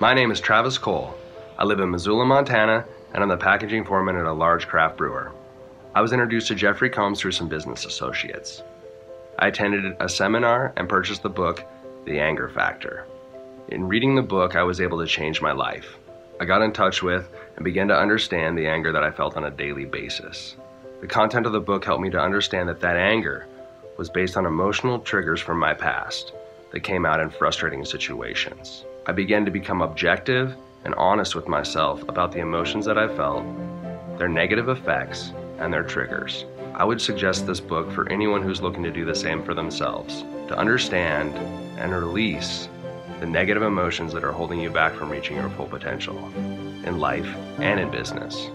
My name is Travis Cole. I live in Missoula, Montana, and I'm the packaging foreman at a large craft brewer. I was introduced to Jeffery Combs through some business associates. I attended a seminar and purchased the book, The Anger Factor. In reading the book, I was able to change my life. I got in touch with and began to understand the anger that I felt on a daily basis. The content of the book helped me to understand that that anger was based on emotional triggers from my past that came out in frustrating situations. I began to become objective and honest with myself about the emotions that I felt, their negative effects, and their triggers. I would suggest this book for anyone who's looking to do the same for themselves, to understand and release the negative emotions that are holding you back from reaching your full potential in life and in business.